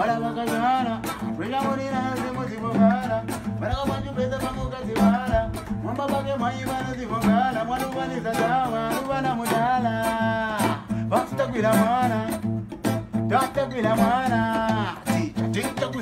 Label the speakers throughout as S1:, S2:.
S1: Wala wakayana. Wila morina zimu zimungala. Baraka banju pesa pamuka ziwala. Mwamba.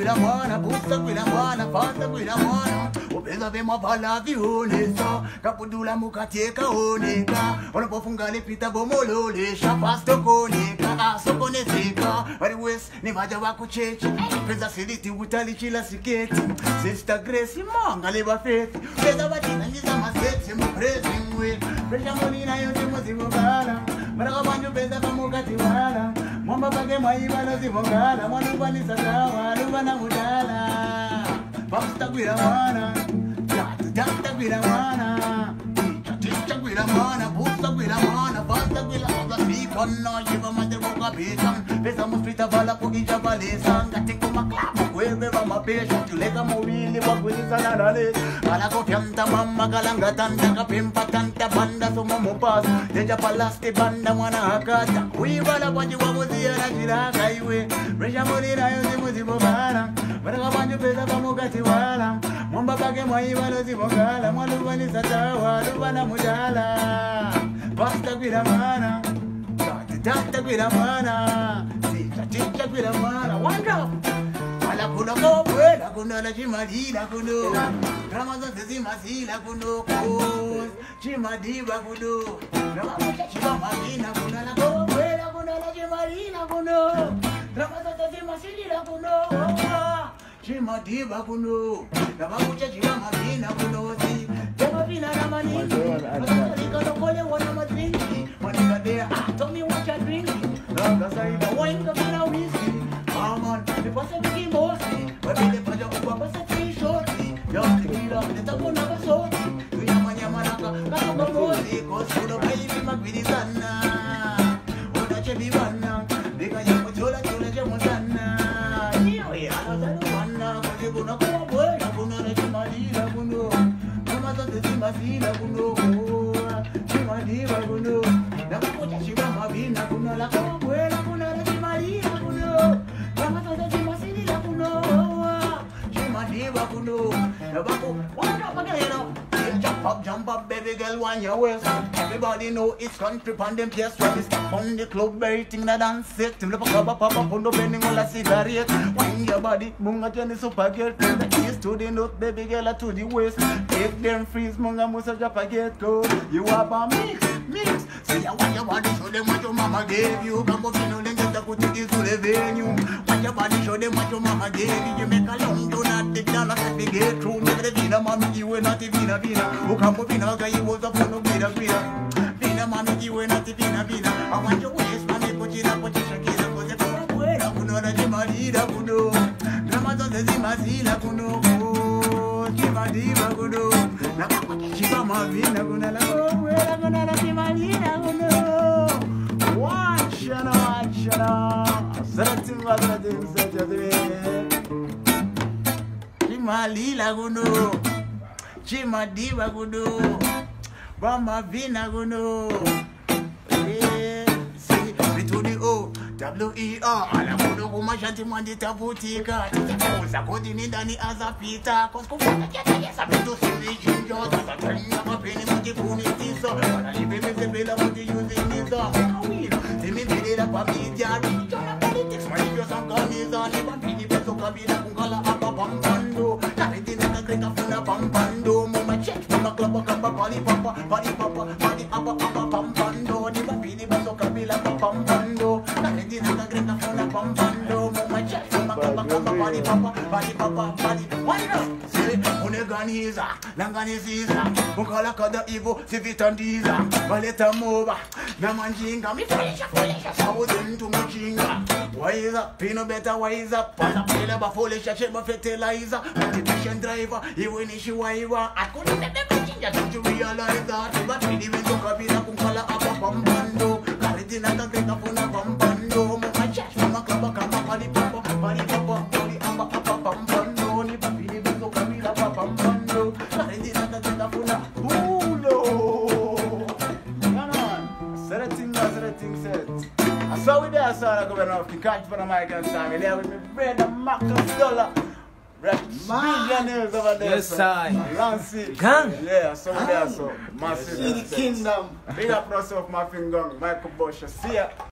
S1: Ticha ticha kwila mwana. Busta kwila mwana. Fasta kwila mwana. Upeza vema vala vionesa. Kapudula mukateka oneka. Unapofunga lipita bomololesha. Pasto koneka. Asokonezeka. Wali wes ni maja wako cheche. Peza siliti utali chila siketi. Sister Grace manga leba feti. Peza batina ngiza maseti muprezi mwe. Presha monina yote muzimogala. Baraka banju peza pamukati wala. Mwamba pake maibano zimogala. Mwaluba ni sadawa. Luba na mudala. Basta gwira mwana. Dasta gwira mwana. Ticha gwira mwana. Busta gwira mwana. Basta gwira mwana. Sikona yiva mande boka pesa. Pesa mustrita vala kukija valesa. Ngati va mapesha. Tuleka mobili wa kwilisa na dale. Kala kofyanta mama kalanga tanda kapimpa tanta banda suma mupas. Deja palaste banda mwana akata. Kuivala kwa jiwa muzia na jiraka iwe. Resha mulina yozi muzibo bana. Baraka banju pesa pamukati wala. Mwamba bage mwaibalo zibongala. Mwaluba ni satawa. Luba na mudala. Basta gwira mwana. Dasta gwira mwana. Ticha ticha gwira mwana. Wonderful. Ala kuno kowe, kuno la chimadila kuno. Ramazan zimazila kuno kos. Chimadiba kuno. Ramazan chimamagina kuno la kowe, la kuno la chimadila kuno. Ramazan zimazila kuno. Chimadiba kuno. Ramakucha chimamagina kuno. Si. Jamavina ramanini. Rika lokole wana madrinki. Zimasila kuno. Chimaliwa kuno. Na kukucha shiba mabina kuno. La kwa bwela, kuna na chimalila kuno. Kama zote zimasila kuno. Chimaliwa kuno. Na bako, wana pagano. Up, jump up, baby girl, want your waist. Everybody know it's country pon them place when step on the club, everything na dance it. Tim lepa kaba papa pundo bending on la cigarette. Wine your body, munga the super girl. From the east to the north, baby girl, to the west. Take them freeze, munga musa japa get go. You are by mix, mix. See I want your body, show them what your mama gave you. Gambo fino lenga ta kutiki to the venue. Want your body, show them what your mama gave you. You make a long we get through. Never the vina, mommy, you were not the vina, vina. Ukambo vina, guy, you was a phone, no vina, vina. Vina, mommy, you were not the vina, vina. I want your put it up, put it shakira, put it up, fuera, kuno, na jimadira, kuno. Drama zote zimazila, kuno. Jimadiba, kuno. Na kwa chiba mavina, kuno, la fuera, kuno, la jimadira, kuno. Wachana, wachana. Zaratimba, zaratimba, zaratimba. Chimalila, kuno. Chimadiba, kuno. W-E-R klapa kamba pali papa Pali papa, pali apa apa pampando Ni bambini peso kabila pa pampando Nariti naka kreka funa pampando Muma check, mama klapa kamba pali papa Pali papa, pali Wanda, see, uneganiza Langanisiza, mukala kada ivo Sivitandiza, baleta mova Namanjinga, mifulisha, fulisha Sauzi mtu mchinga Wise up, pino better wise up Pasa pele bafulisha, sheba fertilizer Motivation driver, iwe nishi waiwa Akuni bebe don't you realize that Iba pili wizo kabila kumkala apa pampando Karitina kakrika funa pampando Muma chach, mama klaba kama pali papa Pali papa, pali apa apa pampando Ni papili wizo kabila pa pampando Karitina kakrika funa Pulo Come on the thing that's the thing said. I saw we there, I go enough to catch for the mic and time. And there with me brother Marcus Dollar. Millionaires over there.
S2: Yes, sir.
S1: Lancy.
S2: Gang.
S1: Yeah, so there, so massive.
S3: The kingdom.
S1: Big up myself, my finger, Michael Bush. See ya.